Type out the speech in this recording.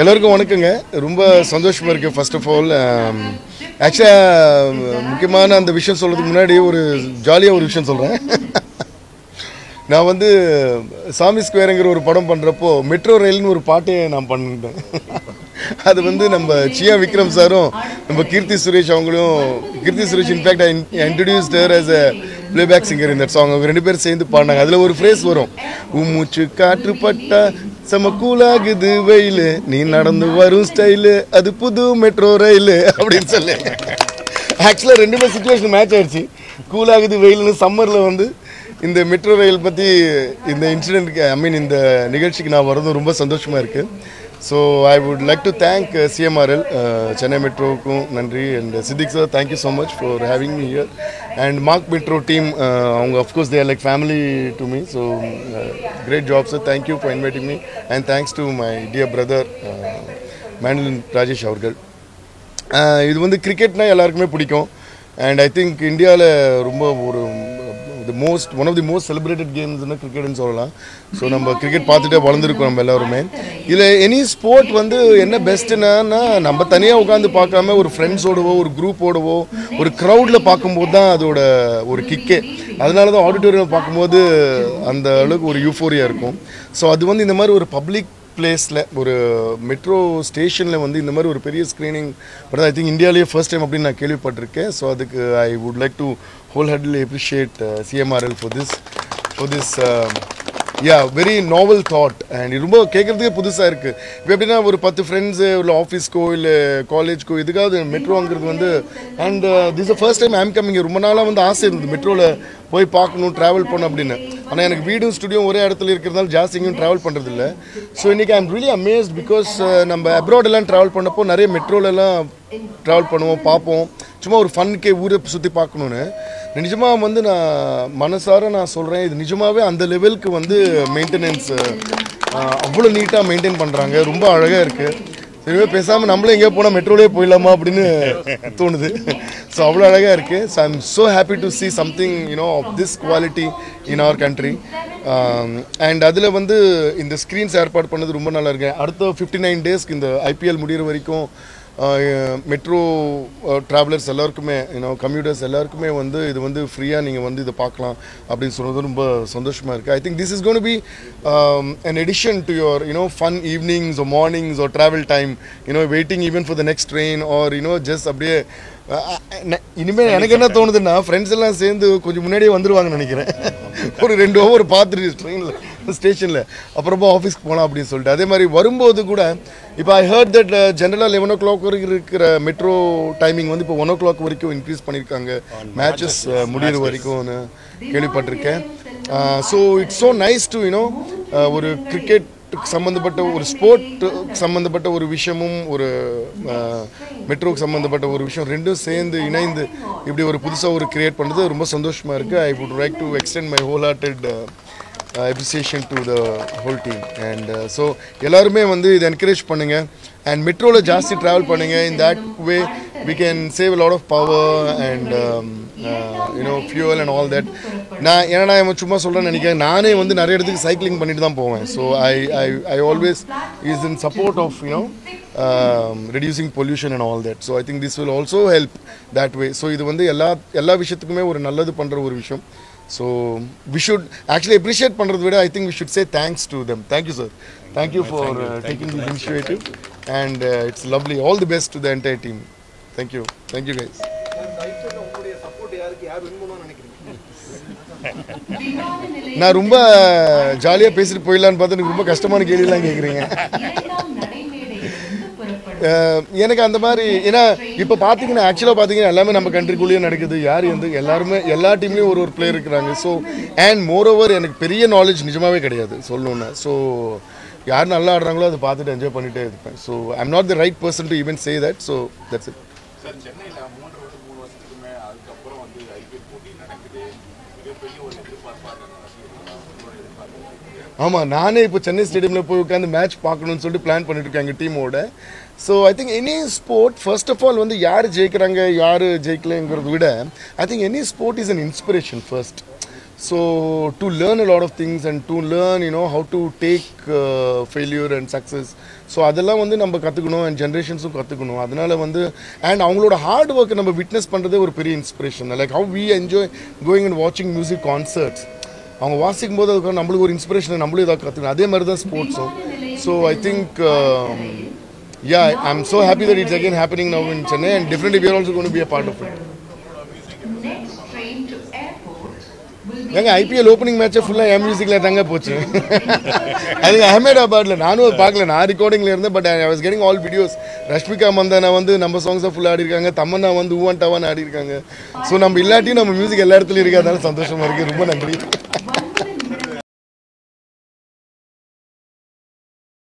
எல்லோருக்கும் வணக்கங்க. ரொம்ப சந்தோஷமாக இருக்குது ஃபர்ஸ்ட் ஆஃப் ஆல் ஆக்சுவலாக um, um, முக்கியமான அந்த விஷயம் சொல்கிறதுக்கு முன்னாடி ஒரு ஜாலியாக ஒரு விஷயம் சொல்கிறேன் நான் வந்து சாமி ஸ்கொயருங்கிற ஒரு படம் பண்ணுறப்போ மெட்ரோ ரயில்னு ஒரு பாட்டே நான் பண்ணிட்டேன் அது வந்து நம்ம சியா விக்ரம் சாரும் நம்ம கீர்த்தி சுரேஷ் அவங்களும் Keerthy Suresh in fact I introduced her as a playback singer இந்த சாங் அவங்க ரெண்டு பேரும் சேர்ந்து பாடினாங்க. அதில் ஒரு ஃப்ரேஸ் வரும். உம்முச்சு காற்று பட்டா செம கூலாகுது வெயில். நீ நடந்து வரும் ஸ்டைலு அது புது மெட்ரோ ரயில் அப்படின்னு சொல்லி. ஆக்சுவலாக ரெண்டுமே சுச்சுவேஷன் மேட்ச் ஆயிடுச்சு. கூலாகுது வெயில்னு சம்மரில் வந்து இந்த மெட்ரோ ரயில் பற்றி இந்த இன்சிடென்ட்க்கு ஐ மீன் இந்த நிகழ்ச்சிக்கு நான் வரதும் ரொம்ப சந்தோஷமாக இருக்குது so I would like to thank CMRL Chennai மெட்ரோவுக்கும் நன்றி. And Siddique sir thank you so much for having me here and mark metro team அவங்க of course there like family to me so great job sir thank you for inviting me and thanks to my dear brother mandolin Rajesh அவர்கள். இது வந்து கிரிக்கெட்னா எல்லாருக்குமே பிடிக்கும். And I think இந்தியாவில் ரொம்ப ஒரு the most one of the most celebrated கேம்ஸ்னு கிரிக்கெட்னு சொல்லலாம். ஸோ நம்ம கிரிக்கெட் பார்த்துட்டே வளர்ந்துருக்கோம் நம்ம எல்லாருமே. இதில் எனி ஸ்போர்ட் வந்து என்ன பெஸ்ட்டுன்னா நம்ம தனியாக உட்காந்து பார்க்காம ஒரு ஃப்ரெண்ட்ஸோடவோ ஒரு குரூப்போடவோ ஒரு க்ரௌடில் பார்க்கும்போது தான் அதோட ஒரு கிக்கே அதனால தான் ஆடிட்டோரியம் பார்க்கும்போது அந்த அளவுக்கு ஒரு யூஃபோரியா இருக்கும். ஸோ அது வந்து இந்த மாதிரி ஒரு பப்ளிக் பிளேஸில் ஒரு மெட்ரோ ஸ்டேஷனில் வந்து இந்த மாதிரி ஒரு பெரிய ஸ்க்ரீனிங் பட் ஐ திங்க் இந்தியாவிலேயே ஃபர்ஸ்ட் டைம் அப்படின்னு நான் கேள்விப்பட்டிருக்கேன். ஸோ அதுக்கு I would like to wholeheartedly appreciate CMRL for this for this yeah very novel thought and ரொம்ப கேட்குறதுக்கே புதுசாக இருக்குது இப்போ எப்படின்னா ஒரு பத்து ஃப்ரெண்ட்ஸு இல்லை ஆஃபீஸ்க்கோ இல்லை காலேஜ்க்கோ இதுக்காவது மெட்ரோங்கிறது வந்து and this first time I'm coming ரொம்ப நாளாக வந்து ஆசை இருந்தது மெட்ரோவில் போய் பார்க்கணும் ட்ராவல் பண்ணணும் அப்படின்னு. ஆனால் எனக்கு வீடும் ஸ்டுடியோ ஒரே இடத்துல இருக்கிறதால ஜாஸ்தி எங்கேயும் ட்ராவல் பண்ணுறது இல்லை ஸோ இன்றைக்கி ஐம் ரியலி அமேஸ்ட் பிகாஸ் நம்ம அப்ராடெல்லாம் எல்லாம் ட்ராவல் பண்ணப்போ நிறைய மெட்ரோலெல்லாம் ட்ராவல் பண்ணுவோம் பார்ப்போம். சும்மா ஒரு ஃபன்னுக்கே ஊரை சுற்றி பார்க்கணுன்னு நிஜமாக வந்து நான் மனசார நான் சொல்கிறேன் இது நிஜமாகவே அந்த லெவலுக்கு வந்து மெயின்டெனன்ஸ் அவ்வளோ நீட்டாக மெயின்டைன் பண்ணுறாங்க ரொம்ப அழகாக இருக்குது சரிவே பேசாமல் நம்மளே எங்கேயோ போனால் மெட்ரோலே போயிடலாமா அப்படின்னு தோணுது. ஸோ அவ்வளோ அழகாக இருக்குது so I'm so happy to see something you know of this quality in our country and அதில் வந்து இந்த ஸ்க்ரீன்ஸ் ஏற்பாடு பண்ணது ரொம்ப நல்லா இருக்கு அடுத்த ஃபிஃப்டி நைன் டேஸ்க்கு இந்த ஐபிஎல் முடிகிற வரைக்கும் மெட்ரோ ட்ராவலர்ஸ் எல்லாருக்குமே யூனோ கம்யூட்டர்ஸ் எல்லாருக்குமே வந்து இது வந்து ஃப்ரீயாக நீங்கள் வந்து இதை பார்க்கலாம் அப்படின்னு சொன்னது ரொம்ப சந்தோஷமாக இருக்குது I think this is gonna be your you know fun evenings or mornings or travel time you know waiting even for the next train or you know just அப்படியே அஹ், அஹ், ந- இனிமே எனக்கு என்ன தோணுதுன்னா ஃப்ரெண்ட்ஸ் எல்லாம் சேர்ந்து கொஞ்சம் முன்னாடியே வந்துருவாங்கன்னு நினைக்கிறேன். ஒரு ரெண்டு ஓவர் பார்த்துட்டு ட்ரெயினில் ஸ்டேஷனில். அப்புறமா ஆஃபீஸ்க்கு போகலாம் அப்படின்னு சொல்லிட்டு. அதே மாதிரி வரும்போது கூட இப்போ ஐ ஹர்ட் தட் ஜென்ரலாக லெவன் ஓ கிளாக் வரைக்கும் இருக்கிற மெட்ரோ டைமிங் வந்து இப்போ ஒன் ஓ கிளாக் வரைக்கும் இன்க்ரீஸ் பண்ணியிருக்காங்க. மேட்சஸ் முடிகிற வரைக்கும்னு கேள்விப்பட்டிருக்கேன். So it's so nice to you know ஒரு கிரிக்கெட் சம்மந்தப்பட்ட ஒரு ஸ்போர்ட் சம்மந்தப்பட்ட ஒரு விஷயமும் ஒரு மெட்ரோக்கு சம்மந்தப்பட்ட ஒரு விஷயம் ரெண்டும் சேர்ந்து இணைந்து இப்படி ஒரு புதுசாக ஒரு கிரியேட் பண்ணுறது ரொம்ப சந்தோஷமாக இருக்குது I would like to extend my wholehearted appreciation to the whole team and so எல்லாருமே வந்து இதை என்கரேஜ் பண்ணுங்க. அண்ட் மெட்ரோவில் ஜாஸ்தி ட்ராவல் பண்ணுங்கள் in that way we can save lot of power and you know fuel and all that நான் ஏன்னா நான் சும்மா சொல்கிறேன்னு நினைக்கிறேன். நானே வந்து நிறைய இடத்துக்கு சைக்கிளிங் பண்ணிட்டு தான் போவேன். So I I I always is in support of you know reducing pollution and all that so I think this will also help that way so இது வந்து எல்லா எல்லா விஷயத்துக்குமே ஒரு நல்லது பண்ணுற ஒரு விஷயம். So we should actually appreciate பண்ணுறத விட I think we should say thanks to them thank you sir thank you for taking this initiative and it's lovely all the best to the entire team thank you thank you guys நான் ரொம்ப ஜாலியாக பேசிட்டு போயிடலான்னு பார்த்து எனக்கு ரொம்ப கஷ்டமான கேள்விலாம் கேட்குறீங்க எனக்கு அந்த மாதிரி ஏன்னா இப்போ பார்த்தீங்கன்னா ஆக்சுவலாக பார்த்தீங்கன்னா எல்லாமே நம்ம கண்ட்ரிக்குள்ளேயே நடக்குது. யார் வந்து எல்லாருமே எல்லா டீம்லேயும் ஒரு ஒரு பிளேயர் இருக்கிறாங்க. ஸோ அண்ட் மோர் ஓவர் எனக்கு பெரிய நாலேஜ் நிஜமாவே கிடையாது சொல்லணுன்னா ஸோ யார் நல்லா ஆடுறாங்களோ அதை பார்த்துட்டு என்ஜாய் பண்ணிகிட்டே இருப்பேன். So I'm not the right person to even say that so that's it sir சென்னையில் மூன்று வந்து மூணு வருஷத்துக்குமே அதுக்கப்புறம் வந்து ஐபிஎல் போட்டி நடக்குது மிகப்பெரிய ஒரு எதிர்பார்ப்பாக ரசிகர்களாக எதிர்பார்ப்பு ஆமாம் நானே இப்போ சென்னை ஸ்டேடியமில் போய் உட்காந்து மேட்ச் பார்க்கணும்னு சொல்லிட்டு பிளான் பண்ணிட்டு இருக்கேன் எங்கள் டீமோட so I think any sport first of all வந்து யார் ஜெயிக்கிறாங்க யார் ஜெயிக்கலைங்கிறத விட I think any sport is an inspiration first so to learn a lot of things and to learn you know how to take failure and success so அதெல்லாம் வந்து நம்ம கற்றுக்கணும் அண்ட் ஜென்ரேஷன்ஸும் கற்றுக்கணும் அதனால வந்து அண்ட் அவங்களோட ஹார்ட் ஒர்க்கை நம்ம விட்னஸ் பண்ணுறதே ஒரு பெரிய inspiration like how we enjoy going and வாட்சிங் மியூசிக் கான்சர்ட்ஸ் அவங்க வாசிக்கும் போது அதுக்கு நம்மளுக்கு ஒரு இன்ஸ்பிரேஷன் நம்மளும் ஏதாவது கற்றுக்கணும் அதே மாதிரி தான் ஸ்போர்ட்ஸும் so I think yeah I am so happy that it's again happening now in Chennai and definitely we are also going to be a part of it. ஏங்க ஐபிஎல் ஓப்பனிங் மேட்சே ஃபுல்லாக என் மியூசிக்கில் தாங்க போச்சு. அதுக்கு அஹமதாபாத்தில் நானும் அது பார்க்கல. நான் ரெக்கார்டிங்கில் இருந்தேன் but I was getting all videos Rashmika Mandanna வந்து நம்ம சாங்ஸை ஃபுல்லாக ஆடிருக்காங்க தமன்னா வந்து ஊவன் டவான் ஆடிருக்காங்க ஸோ நம்ம இல்லாட்டியும் நம்ம மியூசிக் எல்லா இடத்துலையும் இருக்கு அதனால சந்தோஷமா இருக்கு. ரொம்ப நன்றி.